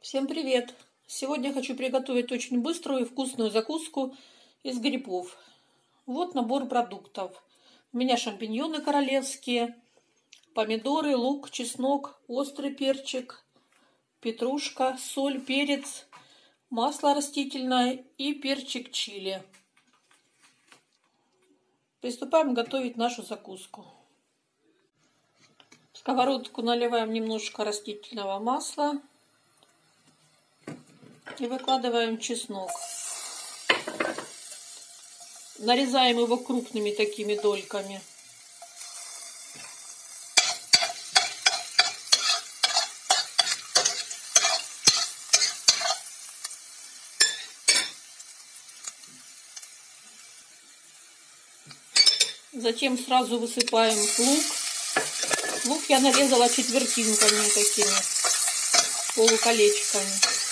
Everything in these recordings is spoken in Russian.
Всем привет! Сегодня хочу приготовить очень быструю и вкусную закуску из грибов. Вот набор продуктов. У меня шампиньоны королевские, помидоры, лук, чеснок, острый перчик, петрушка, соль, перец, масло растительное и перчик чили. Приступаем готовить нашу закуску. В сковородку наливаем немножко растительного масла и выкладываем чеснок. Нарезаем его крупными такими дольками. Затем сразу высыпаем лук. Лук я нарезала четвертинками такими, полуколечками.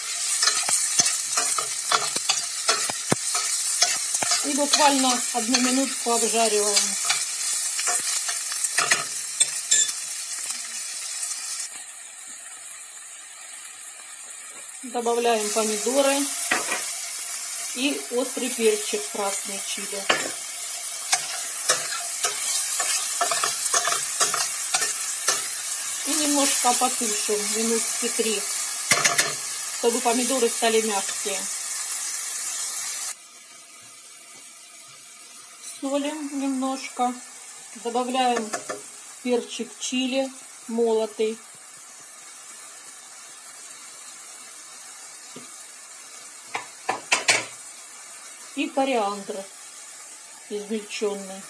Буквально одну минутку обжариваем. Добавляем помидоры и острый перчик красный чили. И немножко потушим минутки три, чтобы помидоры стали мягкие. Солим немножко. Добавляем перчик чили молотый. И кориандр измельченный.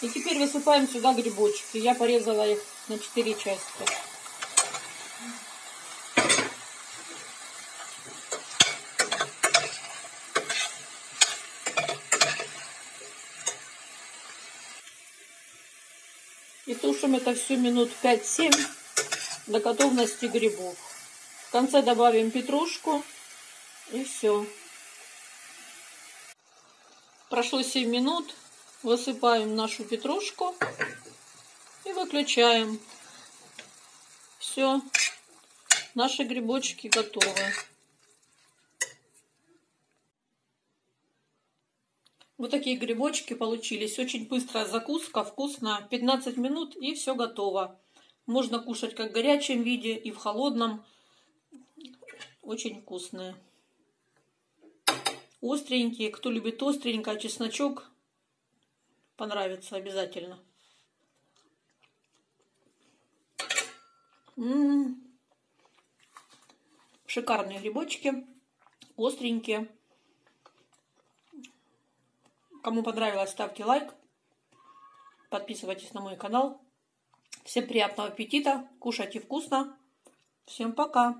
И теперь высыпаем сюда грибочки. Я порезала их на 4 части. И тушим это все минут 5-7 до готовности грибов. В конце добавим петрушку и все. Прошло 7 минут. Высыпаем нашу петрушку и выключаем. Все. Наши грибочки готовы. Вот такие грибочки получились. Очень быстрая закуска, вкусно. 15 минут и все готово. Можно кушать как в горячем виде и в холодном. Очень вкусные. Остренькие. Кто любит остренькое, чесночок понравится обязательно. М -м -м. Шикарные грибочки. Остренькие. Кому понравилось, ставьте лайк. Подписывайтесь на мой канал. Всем приятного аппетита. Кушайте вкусно. Всем пока.